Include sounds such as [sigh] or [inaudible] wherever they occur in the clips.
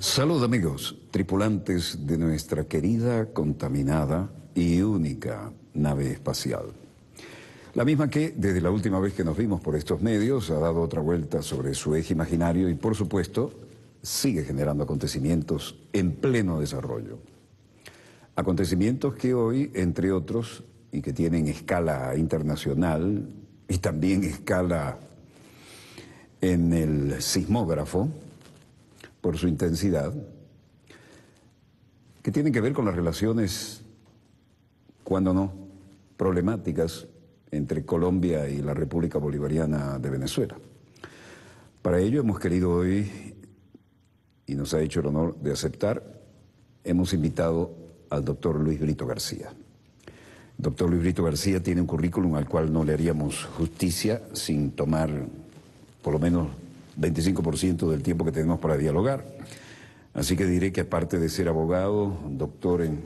Salud amigos, tripulantes de nuestra querida, contaminada y única nave espacial. La misma que, desde la última vez que nos vimos por estos medios, ha dado otra vuelta sobre su eje imaginario y, por supuesto, sigue generando acontecimientos en pleno desarrollo. Acontecimientos que hoy, entre otros, y que tienen escala internacional y también escala en el sismógrafo, por su intensidad, que tienen que ver con las relaciones, cuando no, problemáticas entre Colombia y la República Bolivariana de Venezuela. Para ello hemos querido hoy, y nos ha hecho el honor de aceptar, hemos invitado al doctor Luis Brito García. doctor Luis Brito García tiene un currículum al cual no le haríamos justicia sin tomar por lo menos 25% del tiempo que tenemos para dialogar. Así que diré que aparte de ser abogado, doctor en,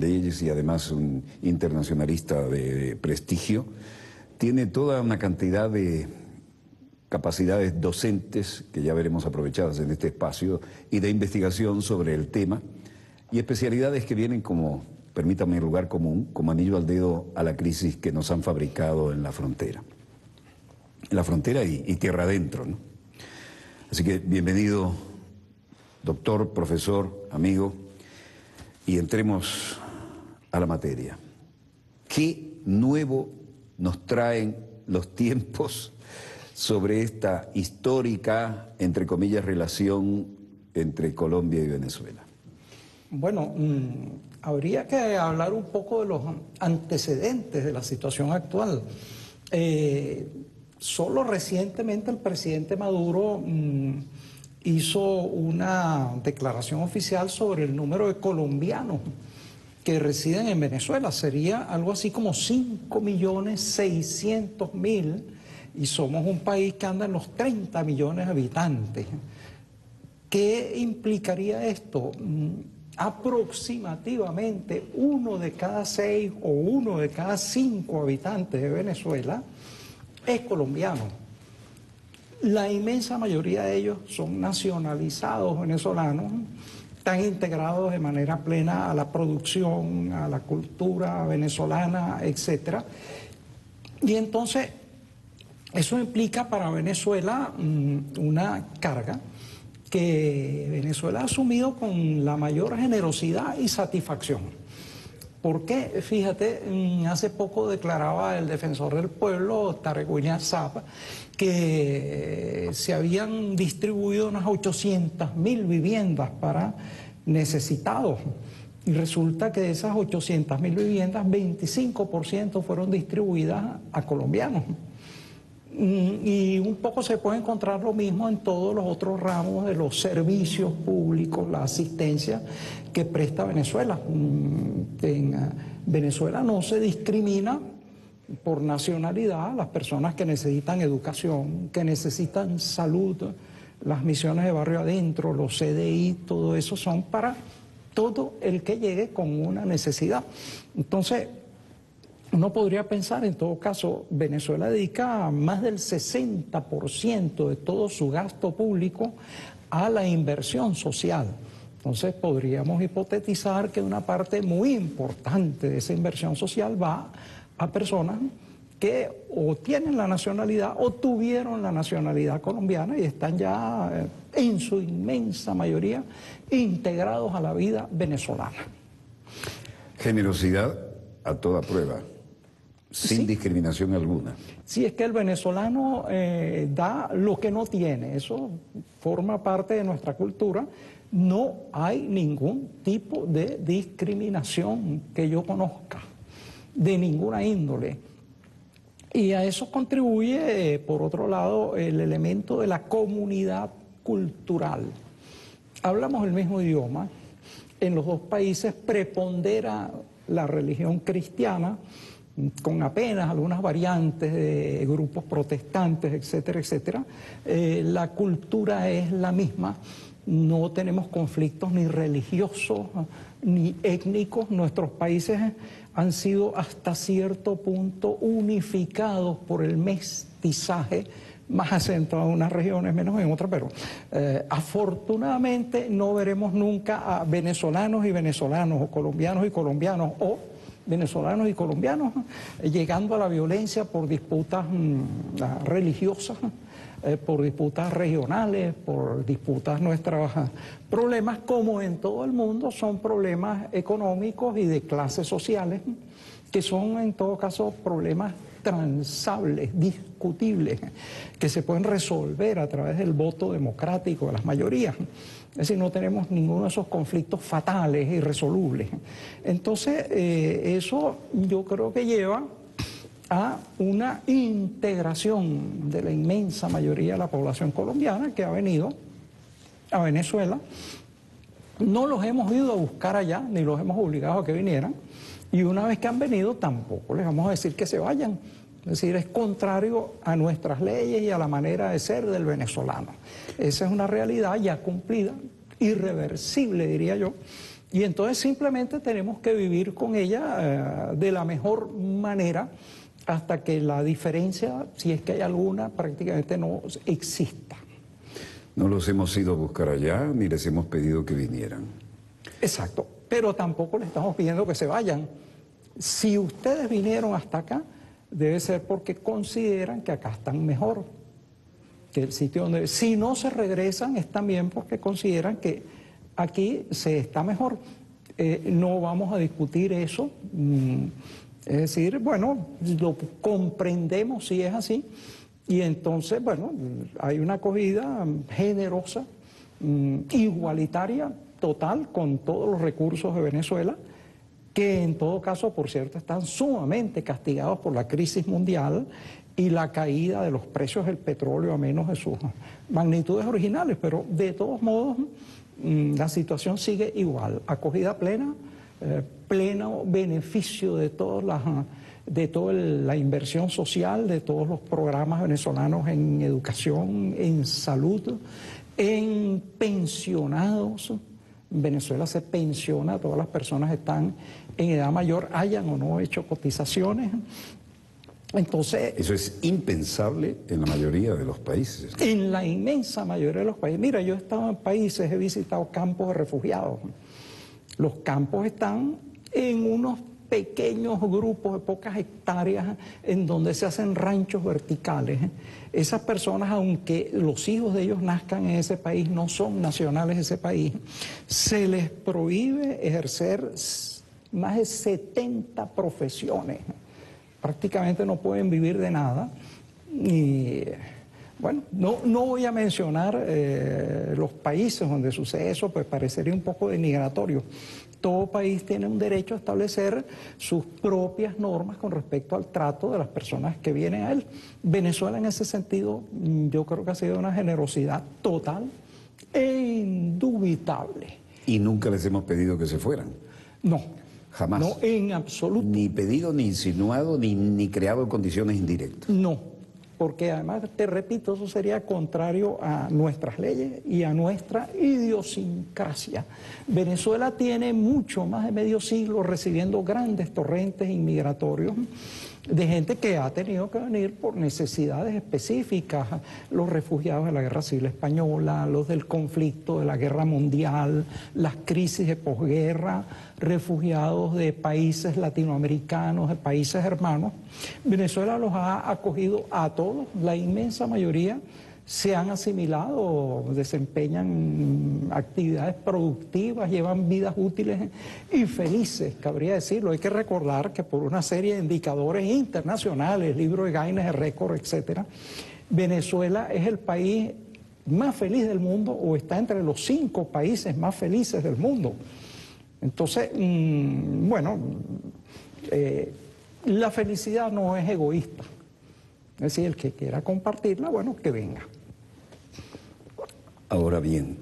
leyes y además un internacionalista de, prestigio, tiene toda una cantidad de capacidades docentes que ya veremos aprovechadas en este espacio y de investigación sobre el tema y especialidades que vienen como, permítame, el lugar común, como anillo al dedo a la crisis que nos han fabricado en la frontera. En la frontera y, y tierra adentro, ¿no? Así que bienvenido, doctor, profesor, amigo, y entremos a la materia. ¿Qué nuevo nos traen los tiempos sobre esta histórica, entre comillas, relación entre Colombia y Venezuela? Bueno, mm, habría que hablar un poco de los antecedentes de la situación actual. Eh, Solo recientemente el presidente Maduro mm, hizo una declaración oficial sobre el número de colombianos que residen en Venezuela. Sería algo así como 5 millones 600 mil y somos un país que anda en los 30 millones de habitantes. ¿Qué implicaría esto? Mm, aproximativamente uno de cada seis o uno de cada cinco habitantes de Venezuela es colombiano. La inmensa mayoría de ellos son nacionalizados venezolanos, están integrados de manera plena a la producción, a la cultura venezolana, etc. Y entonces, eso implica para Venezuela mm, una carga que Venezuela ha asumido con la mayor generosidad y satisfacción. ¿Por qué? Fíjate, mm, hace poco declaraba el defensor del pueblo, Tarek William que se habían distribuido unas 800 mil viviendas para necesitados. Y resulta que de esas 800 mil viviendas, 25% fueron distribuidas a colombianos. Mm, y un poco se puede encontrar lo mismo en todos los otros ramos de los servicios públicos, la asistencia que presta Venezuela. Mm, en eh, Venezuela no se discrimina por nacionalidad las personas que necesitan educación, que necesitan salud, las misiones de barrio adentro, los CDI, todo eso son para todo el que llegue con una necesidad. Entonces, uno podría pensar, en todo caso, Venezuela dedica más del 60% de todo su gasto público a la inversión social. Entonces podríamos hipotetizar que una parte muy importante de esa inversión social va a personas que o tienen la nacionalidad o tuvieron la nacionalidad colombiana y están ya eh, en su inmensa mayoría integrados a la vida venezolana. Generosidad a toda prueba sin discriminación alguna. Sí, es que el venezolano eh, da lo que no tiene, eso forma parte de nuestra cultura. No hay ningún tipo de discriminación que yo conozca, de ninguna índole. Y a eso contribuye, eh, por otro lado, el elemento de la comunidad cultural. Hablamos el mismo idioma, en los dos países prepondera la religión cristiana, con apenas algunas variantes de grupos protestantes, etcétera, etcétera. Eh, la cultura es la misma, no tenemos conflictos ni religiosos ni étnicos, nuestros países han sido hasta cierto punto unificados por el mestizaje más acentuado en unas regiones, menos en otras, pero eh, afortunadamente no veremos nunca a venezolanos y venezolanos, o colombianos y colombianos, o venezolanos y colombianos eh, llegando a la violencia por disputas mm, religiosas, eh, por disputas regionales, por disputas nuestros problemas, como en todo el mundo, son problemas económicos y de clases sociales, que son en todo caso problemas transables, discutibles, que se pueden resolver a través del voto democrático de las mayorías. Es decir, no tenemos ninguno de esos conflictos fatales, irresolubles. Entonces, eh, eso yo creo que lleva a una integración de la inmensa mayoría de la población colombiana que ha venido a Venezuela. No los hemos ido a buscar allá, ni los hemos obligado a que vinieran. Y una vez que han venido, tampoco les vamos a decir que se vayan. Es decir, es contrario a nuestras leyes y a la manera de ser del venezolano. Esa es una realidad ya cumplida, irreversible, diría yo. Y entonces simplemente tenemos que vivir con ella eh, de la mejor manera hasta que la diferencia, si es que hay alguna, prácticamente no exista. No los hemos ido a buscar allá ni les hemos pedido que vinieran. Exacto, pero tampoco les estamos pidiendo que se vayan. Si ustedes vinieron hasta acá, debe ser porque consideran que acá están mejor que el sitio donde... Si no se regresan es también porque consideran que aquí se está mejor. Eh, no vamos a discutir eso. Mm, es decir, bueno, lo comprendemos si es así. Y entonces, bueno, hay una acogida generosa, mm, igualitaria, total, con todos los recursos de Venezuela que en todo caso, por cierto, están sumamente castigados por la crisis mundial y la caída de los precios del petróleo a menos de sus magnitudes originales, pero de todos modos mm, la situación sigue igual, acogida plena, eh, pleno beneficio de todas las de toda la inversión social, de todos los programas venezolanos en educación, en salud, en pensionados. En Venezuela se pensiona, todas las personas están en edad mayor hayan o no hecho cotizaciones. Entonces, Eso es impensable en la mayoría de los países. En la inmensa mayoría de los países. Mira, yo he estado en países, he visitado campos de refugiados. Los campos están en unos pequeños grupos de pocas hectáreas en donde se hacen ranchos verticales. Esas personas, aunque los hijos de ellos nazcan en ese país, no son nacionales de ese país, se les prohíbe ejercer más de 70 profesiones. Prácticamente no pueden vivir de nada. Y bueno, no, no voy a mencionar eh, los países donde sucede eso, pues parecería un poco denigratorio. Todo país tiene un derecho a establecer sus propias normas con respecto al trato de las personas que vienen a él. Venezuela en ese sentido yo creo que ha sido una generosidad total e indubitable. Y nunca les hemos pedido que se fueran. No, Jamás. No, en absoluto. Ni pedido, ni insinuado, ni, ni creado en condiciones indirectas. No, porque además, te repito, eso sería contrario a nuestras leyes y a nuestra idiosincrasia. Venezuela tiene mucho más de medio siglo recibiendo grandes torrentes inmigratorios de gente que ha tenido que venir por necesidades específicas, los refugiados de la guerra civil española, los del conflicto de la guerra mundial, las crisis de posguerra, refugiados de países latinoamericanos, de países hermanos. Venezuela los ha acogido a todos, la inmensa mayoría se han asimilado, desempeñan actividades productivas, llevan vidas útiles y felices, cabría decirlo. Hay que recordar que por una serie de indicadores internacionales, libro de Gaines de récord, etcétera, Venezuela es el país más feliz del mundo o está entre los cinco países más felices del mundo. Entonces, mm, bueno, eh, la felicidad no es egoísta. Es decir, el que quiera compartirla, bueno, que venga. Ahora bien,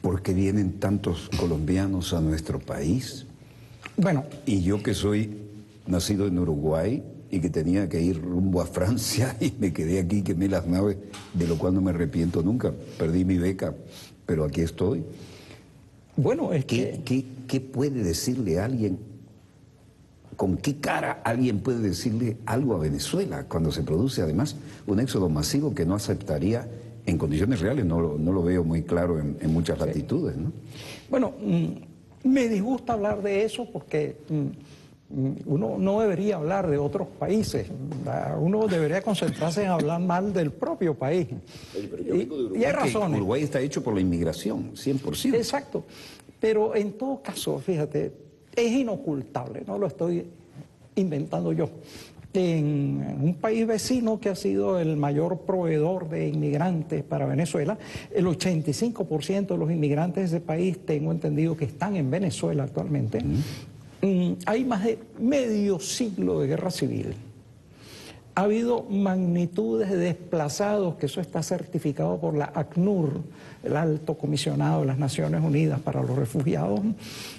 ¿por qué vienen tantos colombianos a nuestro país? Bueno. Y yo que soy nacido en Uruguay y que tenía que ir rumbo a Francia [laughs] y me quedé aquí, quemé las naves, de lo cual no me arrepiento nunca. Perdí mi beca, pero aquí estoy. Bueno, es ¿Qué, que... ¿qué, puede decirle a alguien? ¿Con qué cara alguien puede decirle algo a Venezuela cuando se produce además un éxodo masivo que no aceptaría en condiciones reales? No, lo- no lo veo muy claro en, en muchas latitudes. ¿no? Bueno, mm, me disgusta hablar de eso porque mm, mm, uno no debería hablar de otros países. Uno debería concentrarse en hablar mal del propio país. Y- y hay razones. Uruguay está hecho por la inmigración, 100%. Exacto. Pero en todo caso, fíjate, es inocultable, no lo estoy inventando yo. En un país vecino que ha sido el mayor proveedor de inmigrantes para Venezuela, el 85% de los inmigrantes de ese país, tengo entendido que están en Venezuela actualmente, mm, hay más de medio siglo de guerra civil. Ha habido magnitudes de desplazados, que eso está certificado por la ACNUR, el alto comisionado de las Naciones Unidas para los Refugiados,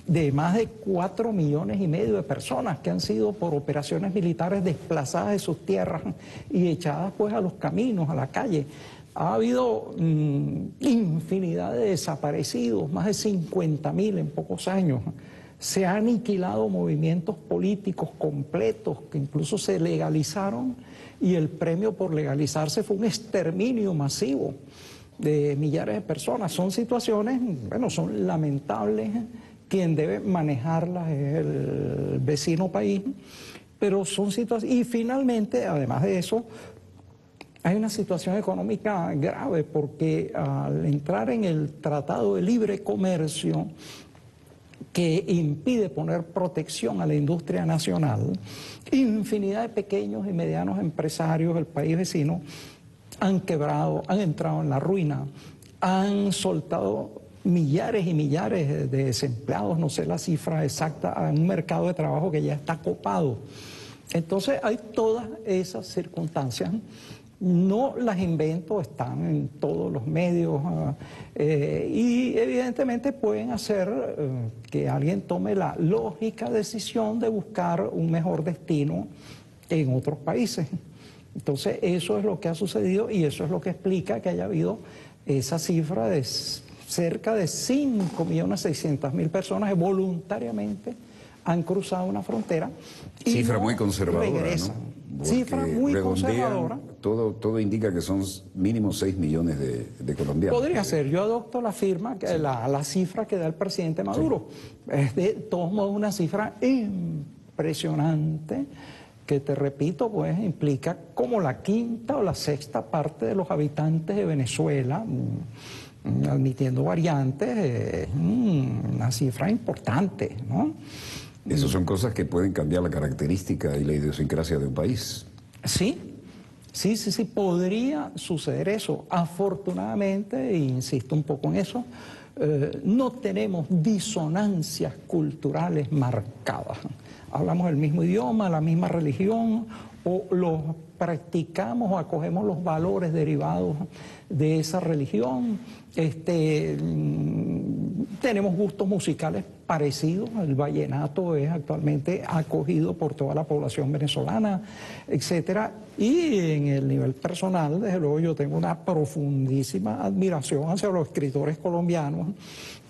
de más de cuatro millones y medio de personas que han sido por operaciones militares desplazadas de sus tierras y echadas pues a los caminos, a la calle. Ha habido mm, infinidad de desaparecidos, más de 50 mil en pocos años. Se han aniquilado movimientos políticos completos que incluso se legalizaron y el premio por legalizarse fue un exterminio masivo de millares de personas. Son situaciones, bueno, son lamentables. Quien debe manejarlas es el vecino país, pero son situaciones. Y finalmente, además de eso, hay una situación económica grave porque al entrar en el Tratado de Libre Comercio, que impide poner protección a la industria nacional, infinidad de pequeños y medianos empresarios del país vecino han quebrado, han entrado en la ruina, han soltado millares y millares de- de desempleados, no sé la cifra exacta, a un mercado de trabajo que ya está copado. Entonces hay todas esas circunstancias. No las invento, están en todos los medios ah, eh, y evidentemente pueden hacer eh, que alguien tome la lógica decisión de buscar un mejor destino en otros países. Entonces eso es lo que ha sucedido y eso es lo que explica que haya habido esa cifra de cerca de 5.600.000 personas que voluntariamente han cruzado una frontera. y Cifra no muy conservadora, regresan. Cifra muy conservadora. Todo, todo indica que son mínimo 6 millones de, de colombianos. Podría ser, yo adopto la firma, la, la cifra que da el presidente Maduro. Es de todos modos una cifra impresionante que te repito, pues implica como la quinta o la sexta parte de los habitantes de Venezuela, mm, mm, admitiendo variantes, eh, es mm, una cifra importante, ¿no? Esas son cosas que pueden cambiar la característica y la idiosincrasia de un país. Sí, sí, sí, sí, podría suceder eso. Afortunadamente, e insisto un poco en eso, eh, no tenemos disonancias culturales marcadas. Hablamos el mismo idioma, la misma religión, o los practicamos o acogemos los valores derivados de esa religión. Este, mm, tenemos gustos musicales parecidos. El vallenato es actualmente acogido por toda la población venezolana, etcétera. Y en el nivel personal, desde luego, yo tengo una profundísima admiración hacia los escritores colombianos,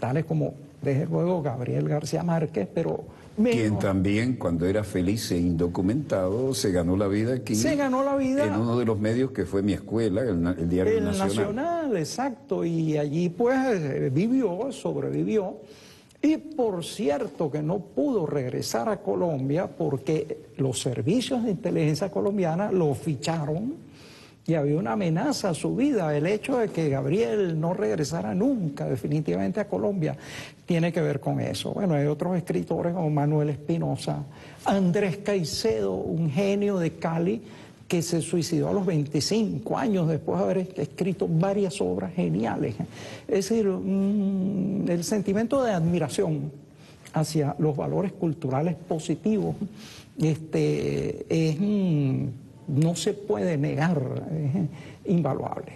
tales como, desde luego, Gabriel García Márquez, pero Quien también, cuando era feliz e indocumentado, se ganó la vida aquí. Se ganó la vida. En uno de los medios que fue mi escuela, el, el Diario El Nacional. Nacional, exacto, y allí pues eh, vivió, sobrevivió, y por cierto que no pudo regresar a Colombia porque los servicios de inteligencia colombiana lo ficharon y había una amenaza a su vida. El hecho de que Gabriel no regresara nunca definitivamente a Colombia tiene que ver con eso. Bueno, hay otros escritores como Manuel Espinosa, Andrés Caicedo, un genio de Cali que se suicidó a los 25 años después de haber escrito varias obras geniales. Es decir, mm, el sentimiento de admiración hacia los valores culturales positivos este, es, mm, no se puede negar, es invaluable.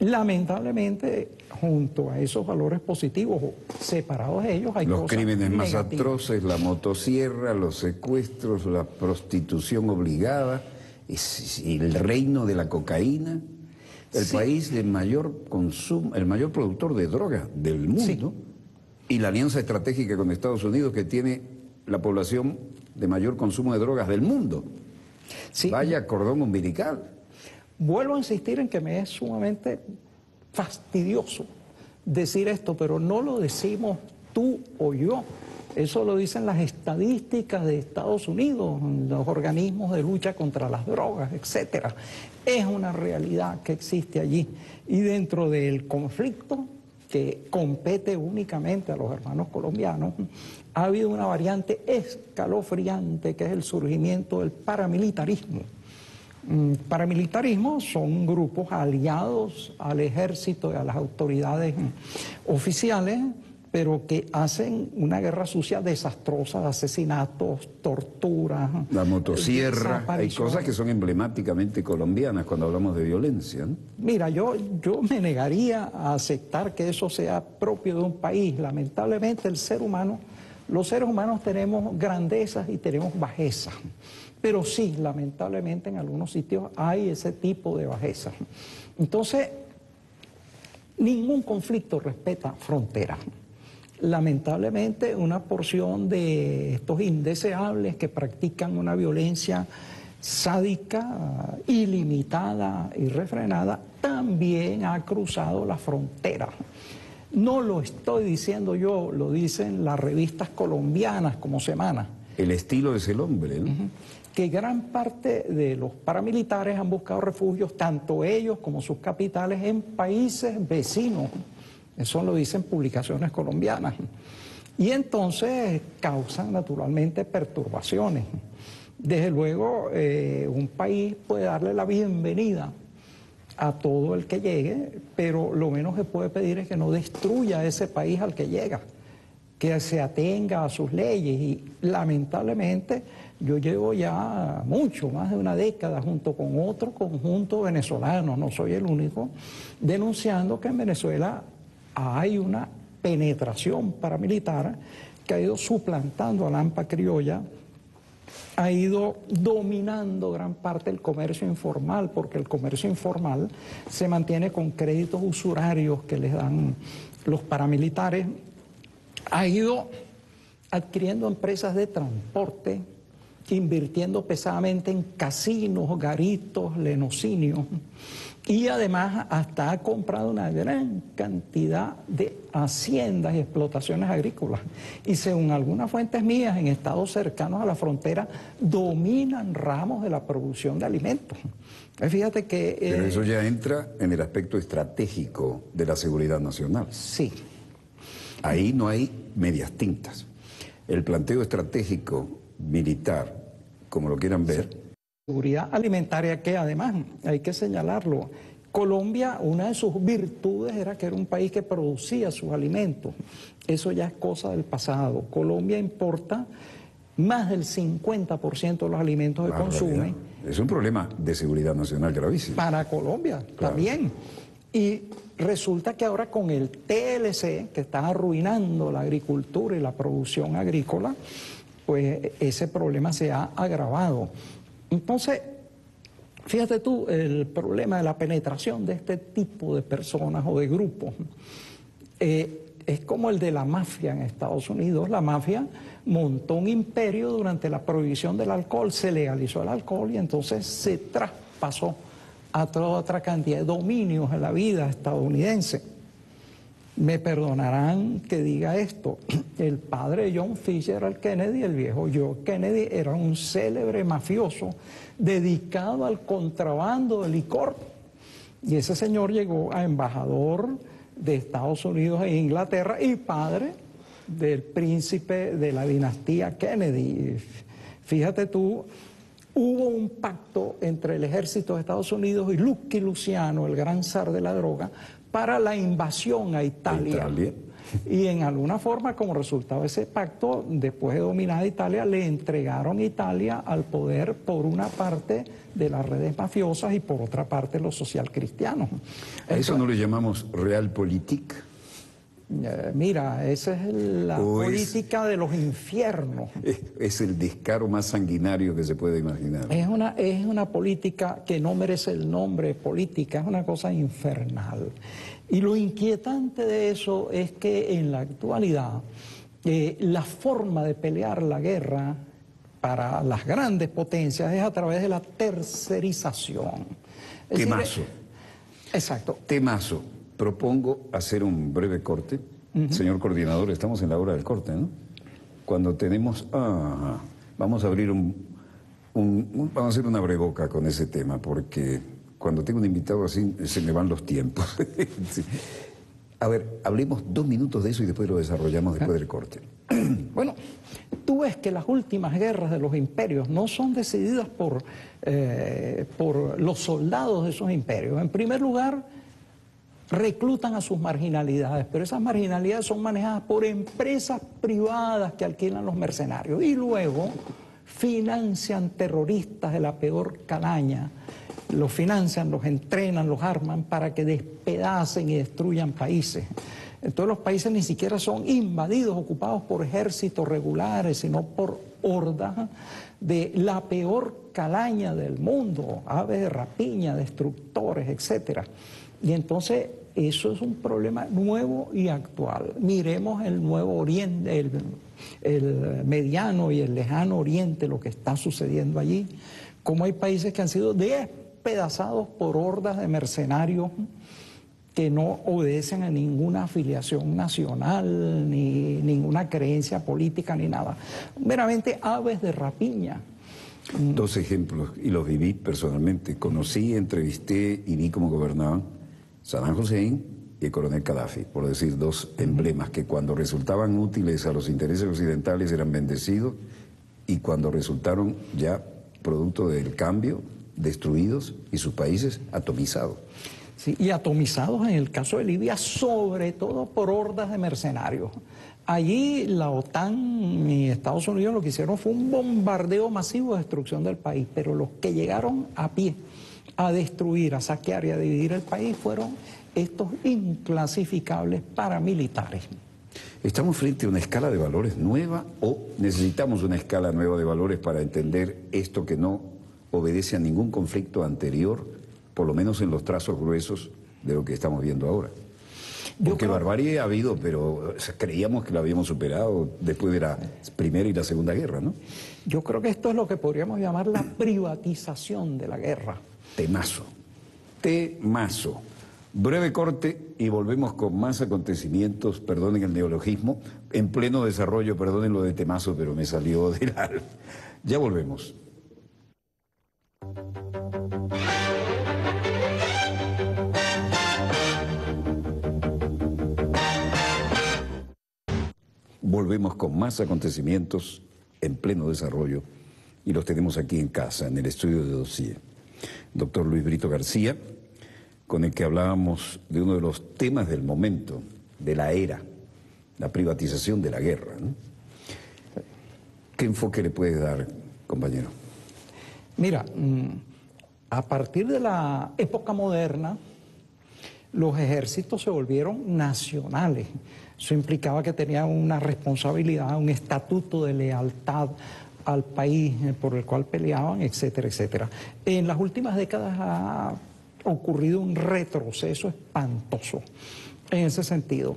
Lamentablemente, junto a esos valores positivos, separados de ellos, hay los cosas crímenes más negativas. atroces, la motosierra, los secuestros, la prostitución obligada, el reino de la cocaína, el Sí. país de mayor consumo, el mayor productor de droga del mundo, y la alianza estratégica con Estados Unidos que tiene la población de mayor consumo de drogas del mundo. Sí, Vaya cordón umbilical. Vuelvo a insistir en que me es sumamente fastidioso decir esto, pero no lo decimos tú o yo. Eso lo dicen las estadísticas de Estados Unidos, los organismos de lucha contra las drogas, etcétera. Es una realidad que existe allí. Y dentro del conflicto que compete únicamente a los hermanos colombianos, ha habido una variante escalofriante que es el surgimiento del paramilitarismo. Mm, Paramilitarismo son grupos aliados al ejército y a las autoridades oficiales, pero que hacen una guerra sucia desastrosa de asesinatos, torturas. La motosierra, hay cosas que son emblemáticamente colombianas cuando hablamos de violencia. ¿no? Mira, yo, yo me negaría a aceptar que eso sea propio de un país. Lamentablemente el ser humano, los seres humanos tenemos grandezas y tenemos bajezas. Pero sí, lamentablemente en algunos sitios hay ese tipo de bajezas. Entonces, ningún conflicto respeta fronteras. Lamentablemente, una porción de estos indeseables que practican una violencia sádica, ilimitada y refrenada, también ha cruzado la frontera. No lo estoy diciendo yo, lo dicen las revistas colombianas como Semana El estilo es el hombre. ¿no? que gran parte de los paramilitares han buscado refugios, tanto ellos como sus capitales, en países vecinos. Eso lo dicen publicaciones colombianas. Y entonces causan naturalmente perturbaciones. Desde luego, eh, un país puede darle la bienvenida a todo el que llegue, pero lo menos que puede pedir es que no destruya ese país al que llega, que se atenga a sus leyes. Y lamentablemente yo llevo ya mucho, más de una década, junto con otro conjunto venezolano, no soy el único, denunciando que en Venezuela hay una penetración paramilitar que ha ido suplantando a la AMPA criolla ha ido dominando gran parte del comercio informal, porque el comercio informal se mantiene con créditos usurarios que les dan los paramilitares, ha ido adquiriendo empresas de transporte, invirtiendo pesadamente en casinos, garitos, lenocinios, y además hasta ha comprado una gran cantidad de haciendas y explotaciones agrícolas. Y según algunas fuentes mías, en estados cercanos a la frontera, dominan ramos de la producción de alimentos. Eh, Fíjate que... Pero eh, eso ya entra en el aspecto estratégico de la seguridad nacional. Sí, Ahí no hay medias tintas. El planteo estratégico militar, como lo quieran ver, seguridad alimentaria que además hay que señalarlo. Colombia, una de sus virtudes era que era un país que producía sus alimentos. Eso ya es cosa del pasado. Colombia importa más del 50% de los alimentos que barbaridad. consume es un problema de seguridad nacional gravísimo. para Colombia también. Y resulta que ahora con el TLC, que está arruinando la agricultura y la producción agrícola, pues ese problema se ha agravado. Entonces, fíjate tú, el problema de la penetración de este tipo de personas o de grupos eh, es como el de la mafia en Estados Unidos. La mafia montó un imperio durante la prohibición del alcohol, se legalizó el alcohol y entonces se traspasó a toda otra cantidad de dominios en la vida estadounidense. Me perdonarán que diga esto. [clears throat] El padre John Fitzgerald Kennedy, el viejo Joe Kennedy, era un célebre mafioso dedicado al contrabando de licor. Y ese señor llegó a embajador de Estados Unidos e Inglaterra y padre del príncipe de la dinastía Kennedy. Fíjate tú, hubo un pacto entre el ejército de Estados Unidos y Lucky Luciano, el gran zar de la droga, para la invasión a Italia. Italia. Y en alguna forma, como resultado de ese pacto, después de dominar Italia, le entregaron Italia al poder por una parte de las redes mafiosas y por otra parte los socialcristianos. ¿A eso no le llamamos realpolitik? Eh, mira, esa es la política de los infiernos. [laughs] Es, el descaro más sanguinario que se puede imaginar. Es una, es una política que no merece el nombre política, es una cosa infernal. Y lo inquietante de eso es que en la actualidad eh, la forma de pelear la guerra para las grandes potencias es a través de la tercerización. Temazo. exacto. Temazo. Propongo hacer un breve corte. Señor coordinador, estamos en la hora del corte, ¿no? Cuando tenemos... Ah, vamos a abrir un, un, Vamos a hacer una breboca con ese tema, porque cuando tengo un invitado así, se me van los tiempos. [laughs] A ver, hablemos dos minutos de eso y después lo desarrollamos después del corte. [clears throat] Bueno, tú ves que las últimas guerras de los imperios no son decididas por, eh, por los soldados de esos imperios. En primer lugar, reclutan a sus marginalidades, pero esas marginalidades son manejadas por empresas privadas que alquilan los mercenarios y luego financian terroristas de la peor calaña los financian, los entrenan, los arman para que despedacen y destruyan países. Entonces los países ni siquiera son invadidos, ocupados por ejércitos regulares, sino por hordas de la peor calaña del mundo, aves de rapiña, destructores, etc. Y entonces eso es un problema nuevo y actual. Miremos el nuevo oriente, el, mediano y el lejano oriente, lo que está sucediendo allí, como hay países que han sido de despedazados por hordas de mercenarios que no obedecen a ninguna afiliación nacional, ni ninguna creencia política, ni nada. Meramente aves de rapiña. Dos ejemplos, y los viví personalmente. Conocí, entrevisté y vi cómo gobernaban Saddam Hussein y el coronel Gaddafi, por decir dos emblemas que cuando resultaban útiles a los intereses occidentales eran bendecidos y cuando resultaron ya producto del cambio destruidos y sus países atomizados. Sí, y atomizados en el caso de Libia, sobre todo por hordas de mercenarios. Allí la OTAN y Estados Unidos lo que hicieron fue un bombardeo masivo de destrucción del país, pero los que llegaron a pie a destruir, a saquear y a dividir el país fueron estos inclasificables paramilitares. ¿Estamos frente a una escala de valores nueva o necesitamos una escala nueva de valores para entender esto que no obedece a ningún conflicto anterior, por lo menos en los trazos gruesos de lo que estamos viendo ahora. Porque barbarie ha habido, pero creíamos que lo habíamos superado después de la Primera y la Segunda Guerra, ¿no? Yo creo que esto es lo que podríamos llamar la privatización de la guerra. Temazo. Temazo. Breve corte y volvemos con más acontecimientos, perdonen el neologismo, en pleno desarrollo, perdonen lo de temazo, pero me salió [laughs] del alma. Ya volvemos. Volvemos con más acontecimientos en pleno desarrollo y los tenemos aquí en casa, en el estudio de dossier. Doctor Luis Brito García, con el que hablábamos de uno de los temas del momento, de la era, la privatización de la guerra. ¿Qué enfoque le puede dar, compañero? Mira, mm, a partir de la época moderna, los ejércitos se volvieron nacionales. Eso implicaba que tenían una responsabilidad, un estatuto de lealtad al país por el cual peleaban, etcétera, etcétera. En las últimas décadas ha ocurrido un retroceso espantoso en ese sentido.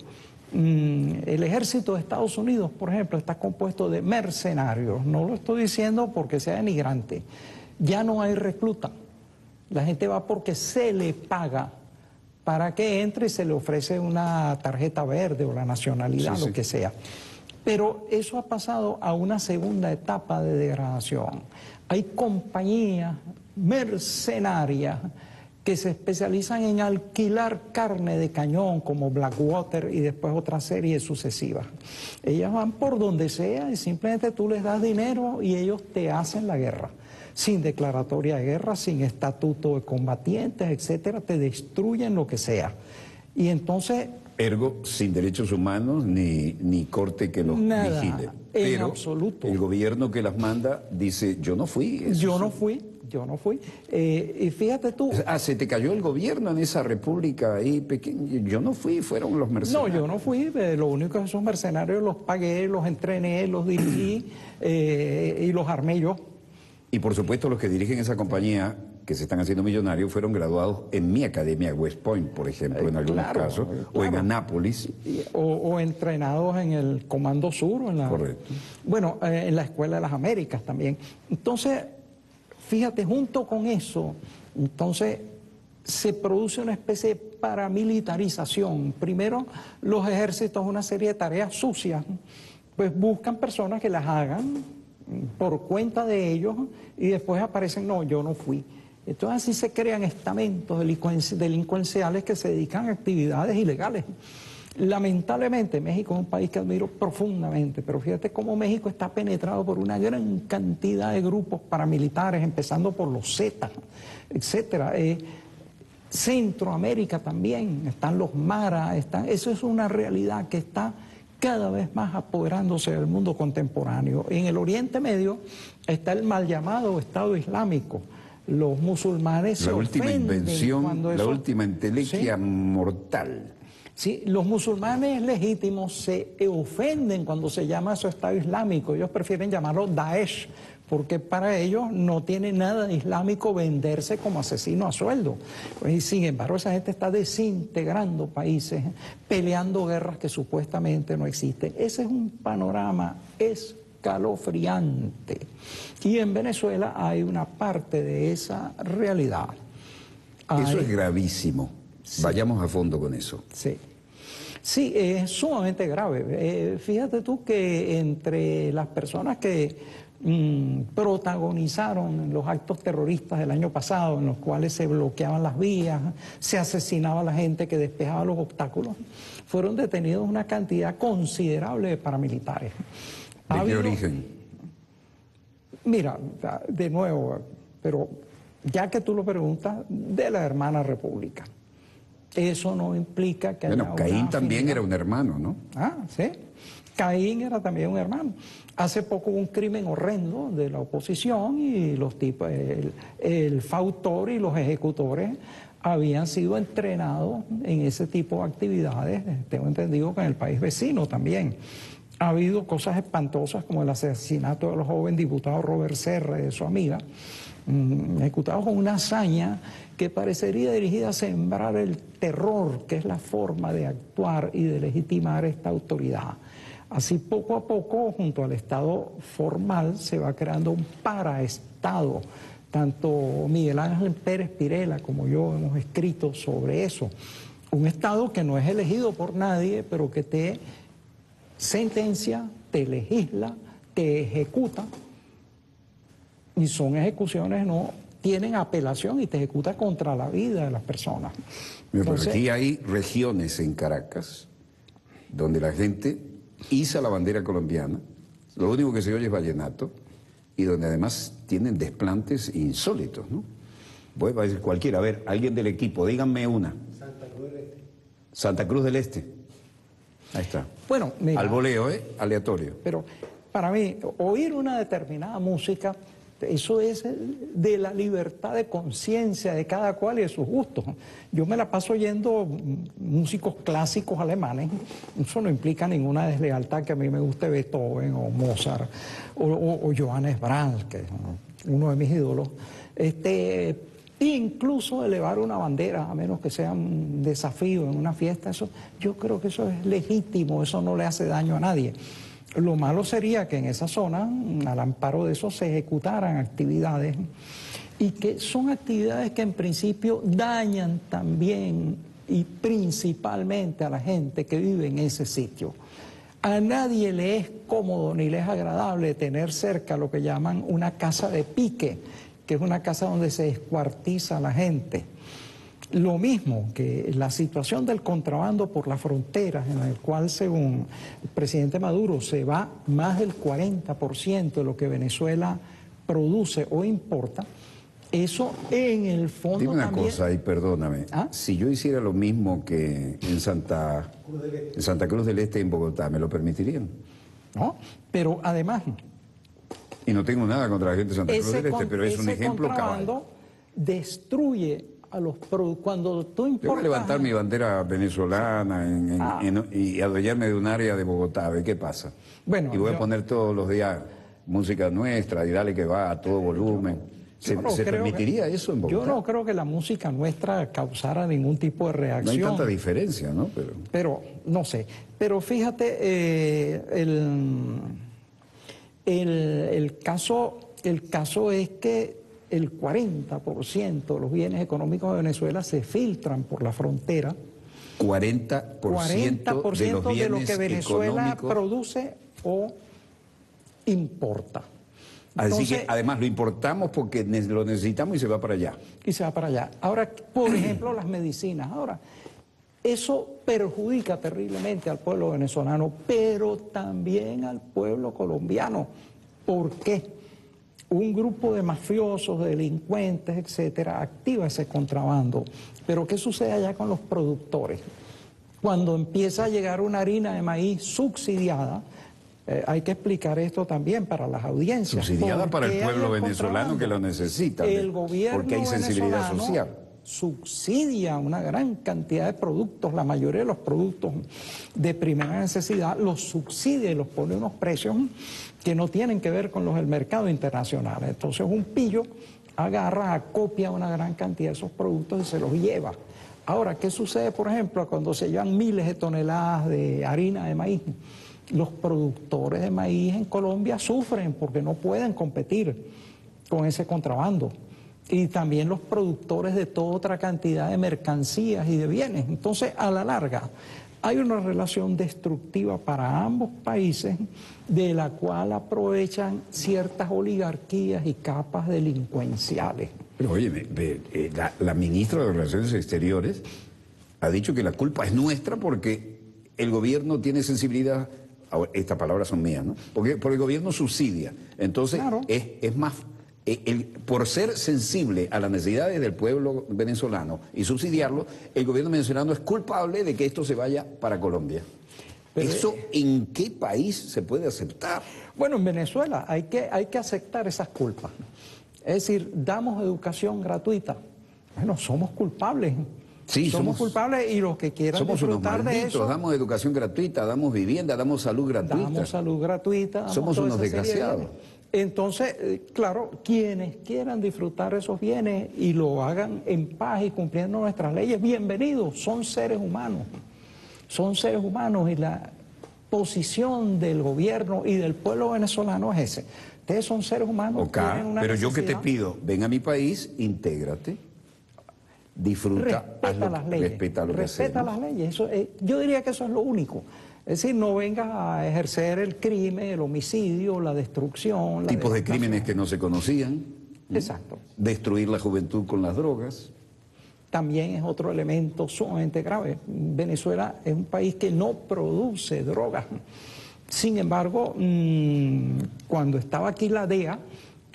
Mm, el ejército de Estados Unidos, por ejemplo, está compuesto de mercenarios. No lo estoy diciendo porque sea denigrante ya no hay recluta. La gente va porque se le paga para que entre y se le ofrece una tarjeta verde o la nacionalidad, lo que sea. Pero eso ha pasado a una segunda etapa de degradación. Hay compañías mercenarias que se especializan en alquilar carne de cañón como Blackwater y después otra serie sucesiva. Ellas van por donde sea y simplemente tú les das dinero y ellos te hacen la guerra sin declaratoria de guerra, sin estatuto de combatientes, etcétera, te destruyen lo que sea. Y entonces... Ergo, sin derechos humanos ni, ni corte que los vigile. En absoluto. El gobierno que las manda dice, yo no fui. Yo no fui yo no fui. Eh, y fíjate tú. Ah, se te cayó el gobierno en esa república ahí pequeña. Yo no fui, fueron los mercenarios. No, yo no fui. Eh, lo único que esos mercenarios los pagué, los entrené, los dirigí [clears throat] eh, y los armé yo. Y por supuesto, los que dirigen esa compañía que se están haciendo millonarios fueron graduados en mi academia West Point, por ejemplo, en algunos casos, o en Anápolis. O, entrenados en el Comando Sur. en la, Correcto. Bueno, en la Escuela de las Américas también. Entonces, Fíjate, junto con eso, entonces se produce una especie de paramilitarización. Primero, los ejércitos, una serie de tareas sucias, pues buscan personas que las hagan por cuenta de ellos y después aparecen, no, yo no fui. Entonces así se crean estamentos delincuenciales que se dedican a actividades ilegales. Lamentablemente México es un país que admiro profundamente, pero fíjate cómo México está penetrado por una gran cantidad de grupos paramilitares, empezando por los Zetas, etcétera. Eh, Centroamérica también, están los Mara, eso es una realidad que está cada vez más apoderándose del mundo contemporáneo. En el Oriente Medio está el mal llamado Estado Islámico. Los musulmanes la se última invención, la última entelequia mortal ¿sí? Los musulmanes legítimos se ofenden cuando se llama su Estado Islámico. Ellos prefieren llamarlo Daesh, porque para ellos no tiene nada de islámico venderse como asesino a sueldo. Pues, y sin embargo, esa gente está desintegrando países, peleando guerras que supuestamente no existen. Ese es un panorama escalofriante. Y en Venezuela hay una parte de esa realidad. Eso es gravísimo. Vayamos a fondo con eso. Sí. Sí, es sumamente grave. Eh, fíjate tú que entre las personas que mm, protagonizaron los actos terroristas del año pasado, en los cuales se bloqueaban las vías, se asesinaba a la gente que despejaba los obstáculos, fueron detenidos una cantidad considerable de paramilitares. ¿De qué origen? Mira, de nuevo, pero ya que tú lo preguntas, de la hermana república. Eso no implica que bueno, Caín también era un hermano, ¿no? Ah, sí. Caín era también un hermano. Hace poco hubo un crimen horrendo de la oposición y los tipos, el, el fautor y los ejecutores habían sido entrenados en ese tipo de actividades, tengo entendido que en el país vecino también. Ha habido cosas espantosas como el asesinato del joven diputado Robert Serra y de su amiga, mm, ejecutados con una hazaña que parecería dirigida a sembrar el terror, que es la forma de actuar y de legitimar esta autoridad. Así poco a poco, junto al Estado formal, se va creando un paraestado. Tanto Miguel Ángel Pérez Pirela como yo hemos escrito sobre eso. Un Estado que no es elegido por nadie, pero que te sentencia, te legisla, te ejecuta. Y son ejecuciones no tienen apelación y te ejecuta contra la vida de las personas. Pero aquí hay regiones en Caracas donde la gente iza la bandera colombiana, lo único que se oye es vallenato, y donde además tienen desplantes insólitos, ¿no? Voy a decir cualquiera, a ver, alguien del equipo, díganme una. Santa Cruz del Este. Santa Cruz del Este. Ahí está. Bueno, Al voleo, ¿eh? Aleatorio. Pero para mí, oír una determinada música eso es de la libertad de conciencia de cada cual y de sus gustos. Yo me la paso oyendo músicos clásicos alemanes. Eso no implica ninguna deslealtad que a mí me guste Beethoven o Mozart o, Johannes Brahms, que es uno de mis ídolos. Este, incluso elevar una bandera, a menos que sea un desafío en una fiesta, eso, yo creo que eso es legítimo, eso no le hace daño a nadie. Lo malo sería que en esa zona, al amparo de eso, se ejecutaran actividades y que son actividades que en principio dañan también y principalmente a la gente que vive en ese sitio. A nadie le es cómodo ni le es agradable tener cerca lo que llaman una casa de pique, que es una casa donde se descuartiza a la gente. Lo mismo que la situación del contrabando por las fronteras, en el cual, según el presidente Maduro, se va más del 40% de lo que Venezuela produce o importa, Eso en el fondo Dime una también- cosa y perdóname. ¿Ah? Si yo hiciera lo mismo que en Santa, en Santa Cruz del Este, en Bogotá, ¿me lo permitirían? ¿no? Pero además, Y no tengo nada contra la gente de Santa Cruz del Este, pero es un ejemplo cabal. destruye a los productos. Cuando tú Yo voy a importas... levantar mi bandera venezolana en- en- Ah. en- y adueñarme de un área de Bogotá, a ver qué pasa. Bueno, y voy a poner todos los días música nuestra y dale que va a todo volumen. ¿Se, no se creo que- permitiría eso en Bogotá? Yo no creo que la música nuestra causara ningún tipo de No hay reacción. tanta diferencia, ¿no? Pero Pero, no sé. Pero fíjate, eh, el, el, el caso, el caso es que el 40% de los bienes económicos de Venezuela se filtran por la frontera. 40%, 40% de los de, bienes lo que Venezuela económicos- produce o importa. Así que además lo importamos porque lo necesitamos y se va para allá. y se va para allá. Ahora, por ejemplo, las medicinas. Ahora, eso perjudica terriblemente al pueblo venezolano, pero también al pueblo colombiano. ¿Por qué? Un grupo de mafiosos, de delincuentes, etcétera, activa ese contrabando. Pero ¿qué sucede allá con los productores? Cuando empieza a llegar una harina de maíz subsidiada, eh, hay que explicar esto también para las audiencias. Subsidiada ¿Por para el pueblo venezolano que lo necesita, El gobierno porque hay sensibilidad social. Subsidia una gran cantidad de productos, la mayoría de los productos de primera necesidad los subsidia y los pone unos precios que no tienen que ver con los del mercado internacional. Entonces un pillo agarra, acopia una gran cantidad de esos productos y se los lleva. Ahora, ¿qué sucede, por ejemplo, cuando se llevan miles de toneladas de harina de maíz? Los productores de maíz en Colombia sufren porque no pueden competir con ese contrabando. Y también los productores de toda otra cantidad de mercancías y de bienes. Entonces, a la larga, hay una relación destructiva para ambos países de la cual aprovechan ciertas oligarquías y capas delincuenciales. Pero oye, la, la ministra de Relaciones Exteriores ha dicho que la culpa es nuestra porque el gobierno tiene sensibilidad, estas palabras son mías, ¿no? Porque, porque el gobierno subsidia. Entonces, Claro. es, es más, eh, el- por ser sensible a las necesidades del pueblo venezolano y subsidiarlo, el gobierno venezolano es culpable de que esto se vaya para Colombia. Pero- ¿Eso en qué país se puede aceptar? Bueno, en Venezuela hay que, hay que aceptar esas culpas. Es decir, damos educación gratuita. Bueno, somos culpables. Sí, somos, somos- culpables y los que quieran Somos unos disfrutar de malditos, eso, damos educación gratuita, damos vivienda, damos salud gratuita. damos salud gratuita. damos Somos unos de desgraciados. Entonces, eh, claro, quienes quieran disfrutar esos bienes y lo hagan en paz y cumpliendo nuestras leyes, bienvenidos, son seres humanos. Son seres humanos y la posición del gobierno y del pueblo venezolano es ese. Ustedes son seres humanos. Ok, tienen una pero yo que te pido, ven a mi país, intégrate, disfruta, respeta lo- las leyes. respeta las leyes. Eso, eh, yo diría que eso es lo único. Es decir, no vengas a ejercer el crimen, el homicidio, la destrucción. la Tipos de crímenes que no se conocían, Exacto. destruir la juventud con las drogas. También es otro elemento sumamente grave. Venezuela es un país que no produce drogas. Sin embargo, mm, cuando estaba aquí la DEA,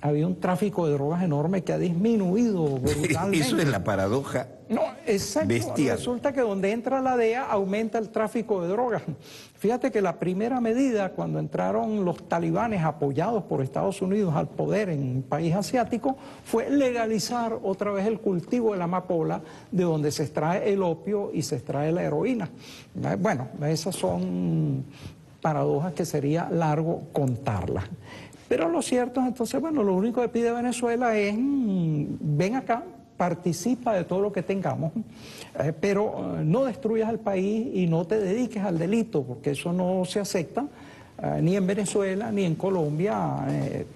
había un tráfico de drogas enorme que ha disminuido [laughs] brutalmente. Eso es la paradoja. No, exacto. Bestial. Resulta que donde entra la DEA aumenta el tráfico de drogas. Fíjate que la primera medida cuando entraron los talibanes apoyados por Estados Unidos al poder en un país asiático fue legalizar otra vez el cultivo de la amapola de donde se extrae el opio y se extrae la heroína. Bueno, esas son paradojas que sería largo contarlas. Pero lo cierto es entonces, bueno, lo único que pide Venezuela es, mm, ven acá, participa de todo lo que tengamos, eh, pero eh, no destruyas el país y no te dediques al delito, porque eso no se acepta. eh, ni en Venezuela, ni en Colombia,